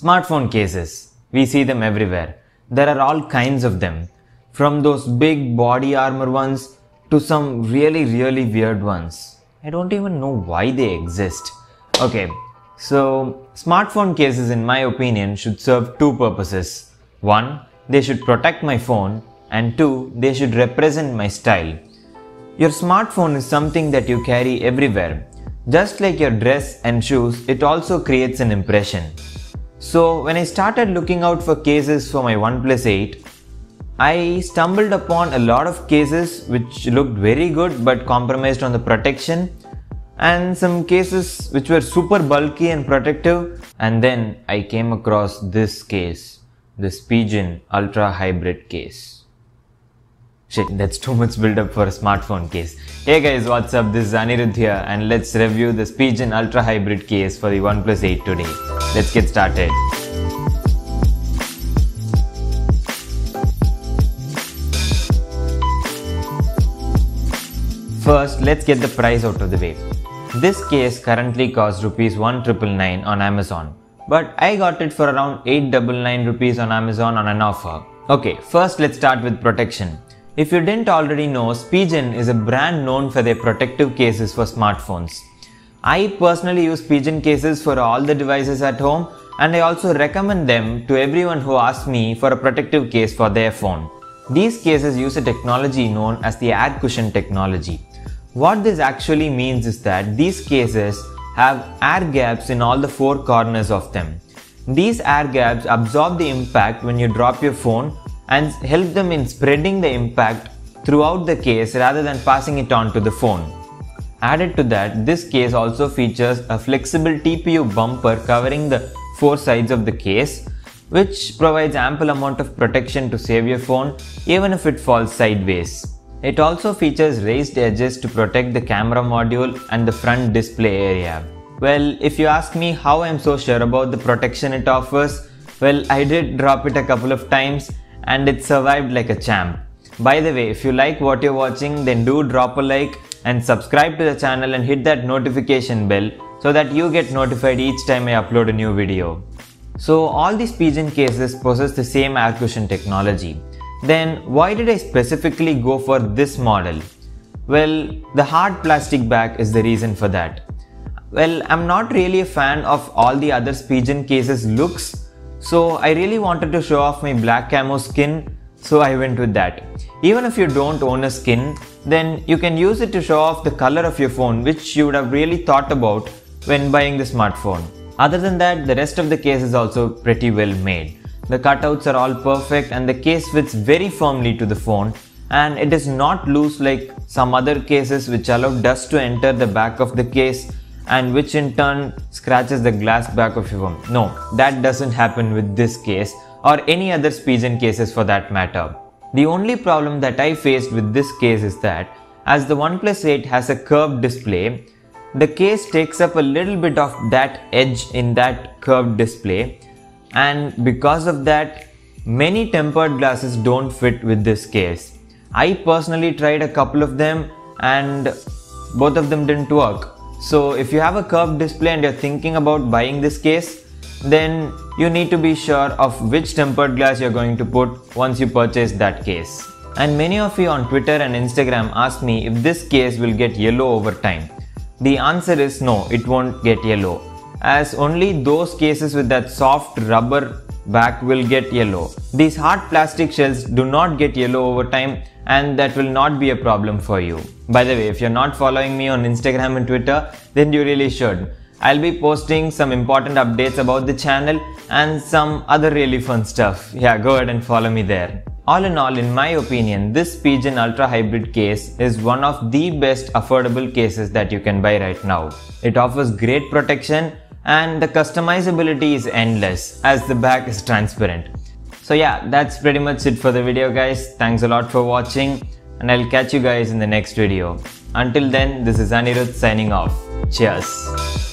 Smartphone cases. We see them everywhere. There are all kinds of them. From those big body armor ones to some really, really weird ones. I don't even know why they exist. Okay, so smartphone cases, in my opinion, should serve two purposes. One, they should protect my phone, and two, they should represent my style. Your smartphone is something that you carry everywhere. Just like your dress and shoes, it also creates an impression. So, when I started looking out for cases for my OnePlus 8, I stumbled upon a lot of cases which looked very good but compromised on the protection, and some cases which were super bulky and protective. And then I came across this case, the Spigen Ultra Hybrid case. Shit, that's too much build up for a smartphone case. Hey guys, what's up? This is Anirudh here and let's review the Spigen Ultra Hybrid case for the OnePlus 8 today. Let's get started. First, let's get the price out of the way. This case currently costs rupees 1999 on Amazon, but I got it for around 899 rupees on Amazon on an offer. Okay, first let's start with protection. If you didn't already know, Spigen is a brand known for their protective cases for smartphones. I personally use Spigen cases for all the devices at home and I also recommend them to everyone who asks me for a protective case for their phone. These cases use a technology known as the air cushion technology. What this actually means is that these cases have air gaps in all the four corners of them. These air gaps absorb the impact when you drop your phone and help them in spreading the impact throughout the case rather than passing it on to the phone. Added to that, this case also features a flexible TPU bumper covering the four sides of the case, which provides ample amount of protection to save your phone even if it falls sideways. It also features raised edges to protect the camera module and the front display area. Well, if you ask me how I am so sure about the protection it offers, well, I did drop it a couple of times and it survived like a champ. By the way, if you like what you're watching, then do drop a like and subscribe to the channel and hit that notification bell so that you get notified each time I upload a new video. So all these Spigen cases possess the same air cushion technology. Then why did I specifically go for this model? Well, the hard plastic back is the reason for that. Well, I'm not really a fan of all the other Spigen cases looks, so I really wanted to show off my black camo skin, so I went with that. Even if you don't own a skin, then you can use it to show off the color of your phone which you would have really thought about when buying the smartphone. Other than that, the rest of the case is also pretty well made. The cutouts are all perfect and the case fits very firmly to the phone and it is not loose like some other cases which allow dust to enter the back of the case and which in turn scratches the glass back of your phone. No, that doesn't happen with this case or any other Spigen cases for that matter. The only problem that I faced with this case is that as the OnePlus 8 has a curved display, the case takes up a little bit of that edge in that curved display and because of that many tempered glasses don't fit with this case. I personally tried a couple of them and both of them didn't work. So if you have a curved display and you're thinking about buying this case, then you need to be sure of which tempered glass you're going to put once you purchase that case. And many of you on Twitter and Instagram asked me if this case will get yellow over time. The answer is no, it won't get yellow as only those cases with that soft rubber back will get yellow. These hard plastic shells do not get yellow over time and that will not be a problem for you. By the way, if you're not following me on Instagram and Twitter, then you really should. I'll be posting some important updates about the channel and some other really fun stuff. Yeah, go ahead and follow me there. All in all, in my opinion, this Spigen Ultra Hybrid case is one of the best affordable cases that you can buy right now. It offers great protection and the customizability is endless as the back is transparent. So yeah, that's pretty much it for the video guys. Thanks a lot for watching and I'll catch you guys in the next video. Until then, this is Anirudh signing off. Cheers.